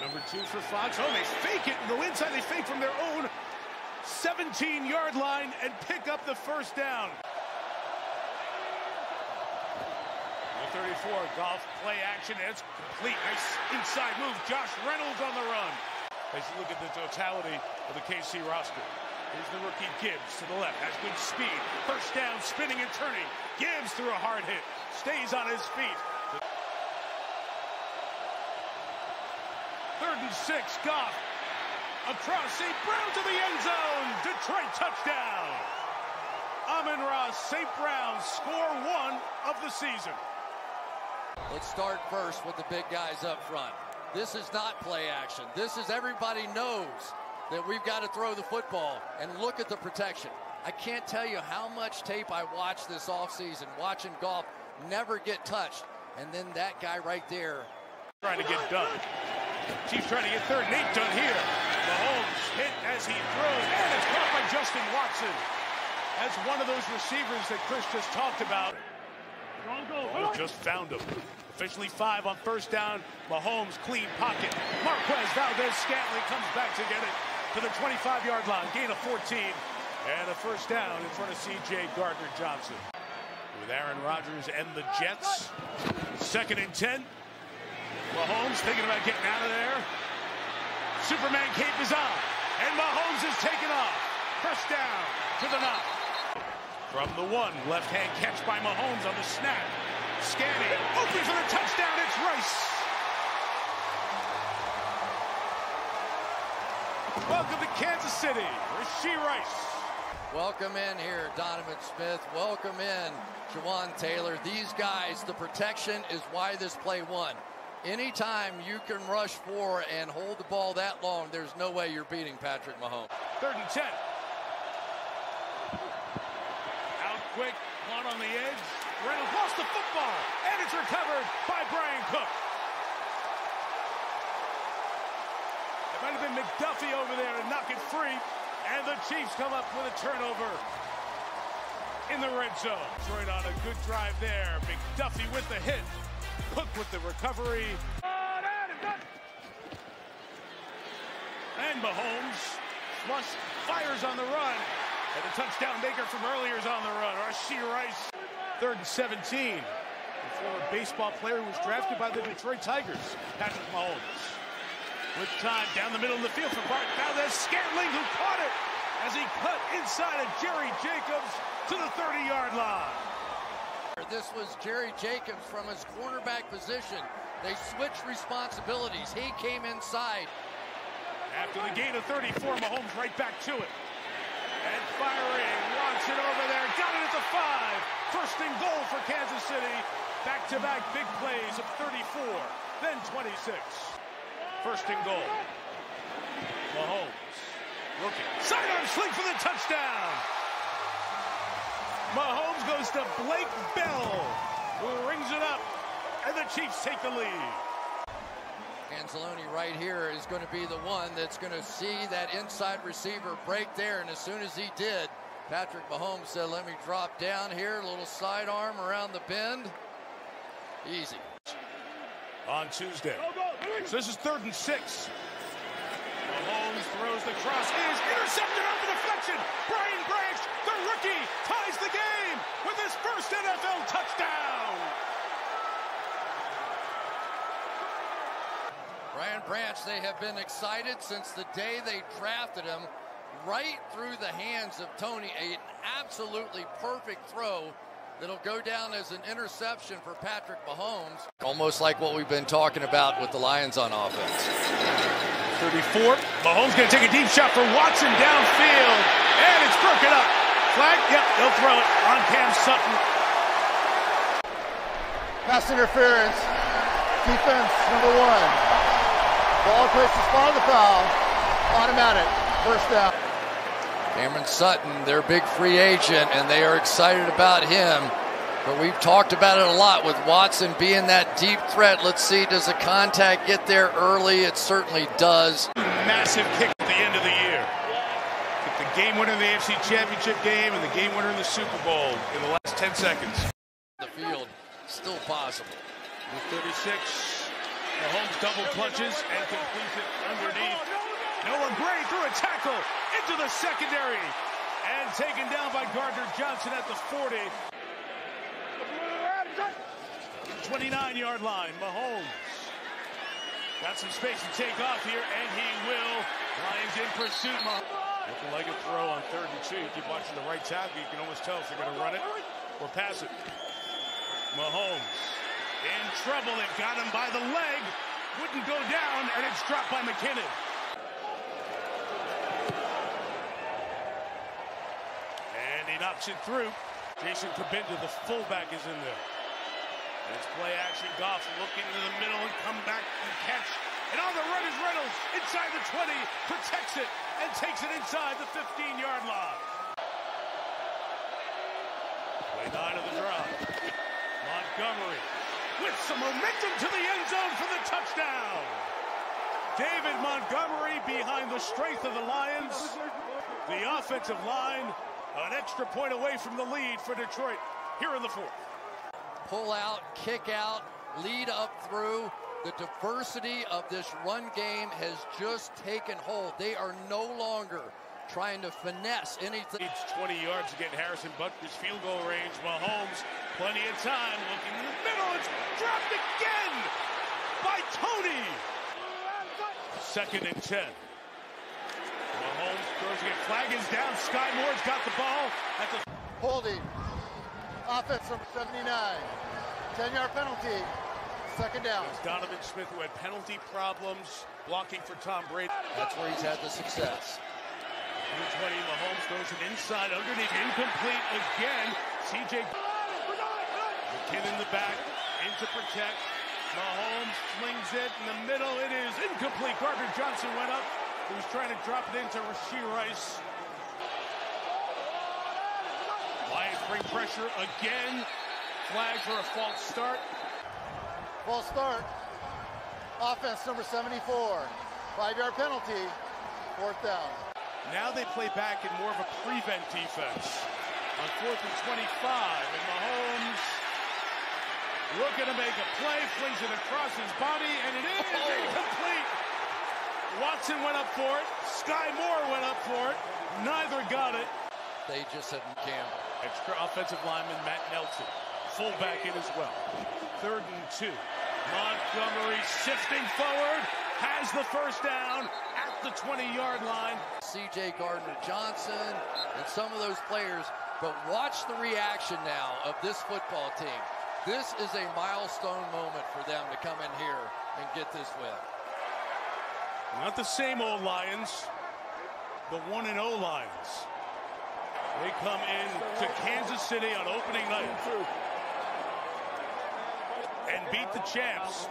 Number two for Fox. Oh, they fake it and go inside. They fake from their own 17-yard line and pick up the first down. 34, Goff play action. It's complete. Nice inside move. Josh Reynolds on the run. As you look at the totality of the KC roster. Here's the rookie Gibbs to the left. Has good speed. First down, spinning and turning. Gibbs through a hard hit. Stays on his feet. Third and six. Goff across St. Brown to the end zone. Detroit touchdown. Amon-Ra St. Brown score one of the season. Let's start first with the big guys up front. This is not play action. This is everybody knows that we've got to throw the football and look at the protection. I can't tell you how much tape I watched this offseason, watching Goff never get touched. And then that guy right there. Trying to get done. Chiefs trying to get third and eight done here. Mahomes hit as he throws, and it's caught by Justin Watson. As one of those receivers that Chris just talked about. Oh, just found him. Officially five on first down. Mahomes clean pocket. Marquez Valdes Scantling comes back to get it to the 25-yard line. Gain of 14 and a first down in front of C.J. Gardner Johnson. With Aaron Rodgers and the Jets. Second and 10. Mahomes thinking about getting out of there. Superman cape is on. And Mahomes is taken off. First down to the knock. From the one, left hand catch by Mahomes on the snap. Scanning, open for the touchdown, it's Rice. Welcome to Kansas City, Rashee Rice. Welcome in here, Donovan Smith. Welcome in, Jawaan Taylor. These guys, the protection is why this play won. Anytime you can rush for and hold the ball that long, there's no way you're beating Patrick Mahomes. Third and 10. Out quick, caught on the edge. Reynolds lost the football, and it's recovered by Bryan Cook. It might have been McDuffie over there to knock it free, and the Chiefs come up with a turnover in the red zone. Detroit on a good drive there. McDuffie with the hit. Cook with the recovery. Oh, and Mahomes flush fires on the run. And the touchdown maker from earlier is on the run. Rashee Rice, third and 17. The former baseball player who was drafted by the Detroit Tigers, Patrick Mahomes. With time down the middle of the field for Bart Valdes Scantling, who caught it as he cut inside of Jerry Jacobs to the 30-yard line. This was Jerry Jacobs from his cornerback position. They switched responsibilities. He came inside. After the gain of 34, Mahomes right back to it. And firing, wants it over there, got it at the five. First and goal for Kansas City. Back-to-back big plays of 34, then 26. First and goal. Mahomes looking. Sidearm sling for the touchdown. Mahomes goes to Blake Bell, who rings it up, and the Chiefs take the lead. Anzalone right here is going to be the one that's going to see that inside receiver break there. And as soon as he did, Patrick Mahomes said, let me drop down here, a little sidearm around the bend. Easy. On Tuesday. So this is third and six. Mahomes throws the cross. It is intercepted off the deflection. Brian Branch, the rookie, ties the game with his first NFL touchdown. Brian Branch, they have been excited since the day they drafted him right through the hands of Toney. An absolutely perfect throw that'll go down as an interception for Patrick Mahomes. Almost like what we've been talking about with the Lions on offense. 34. Mahomes going to take a deep shot for Watson downfield. And it's broken up. Flag? Yep, they'll throw it on Cam Sutton. Pass interference. Defense number one. Ball placed the spot of the foul. Automatic. First down. Cameron Sutton, their big free agent, and they are excited about him. But we've talked about it a lot with Watson being that deep threat. Let's see, does the contact get there early? It certainly does. Massive kick at the end of the year. the game winner in the AFC Championship game and the game winner in the Super Bowl in the last 10 seconds. The field, still possible. With 36, Mahomes double clutches and completes it underneath. Noah Gray through a tackle into the secondary and taken down by Gardner Johnson at the 40. 29-yard line. Mahomes got some space to take off here, and he will. Lions in pursuit. Looking like a throw on third and two. You keep watching the right tackle, you can almost tell if they're going to run it or pass it. Mahomes in trouble. It got him by the leg. Wouldn't go down, and it's dropped by McKinnon. And he knocks it through. Jason Cabinda, the fullback, is in there. And it's play action. Goff looking to the middle and come back and catch. And on the run is Reynolds inside the 20, protects it, and takes it inside the 15-yard line. Play nine of the drive. Montgomery with some momentum to the end zone for the touchdown. David Montgomery behind the strength of the Lions. The offensive line, an extra point away from the lead for Detroit here in the fourth. Pull out, kick out, lead up through. The diversity of this run game has just taken hold. They are no longer trying to finesse anything. It's 20 yards to get Harrison Butker's field goal range. Mahomes, plenty of time, looking in the middle. It's dropped again by Toney. Second and 10. Mahomes throws it. Flag is down. Skyy Moore's got the ball at the Holding. Offense number 79. 10-yard penalty. Second down. It's Donovan Smith who had penalty problems blocking for Tom Brady. That's where he's had the success. 220, Mahomes throws it inside, underneath, incomplete again. CJ McKinnon in the back, in to protect. Mahomes flings it in the middle. It is incomplete. Gardner Johnson went up. He was trying to drop it into Rashee Rice. Lions bring pressure again. Flag for a false start. False start. Offense number 74. Five-yard penalty. Fourth down. Now they play back in more of a prevent defense. On fourth and 25, and Mahomes looking to make a play, flings it across his body, and it is oh. incomplete. Watson went up for it. Skyy Moore went up for it. Neither got it. They just said Campbell. Extra offensive lineman Matt Nelson. Fullback in as well. Third and two. Montgomery shifting forward. Has the first down at the 20-yard line. C.J. Gardner Johnson and some of those players. But watch the reaction now of this football team. This is a milestone moment for them to come in here and get this win. Not the same old Lions, the 1 0 Lions. They come in to Kansas City on opening night and beat the champs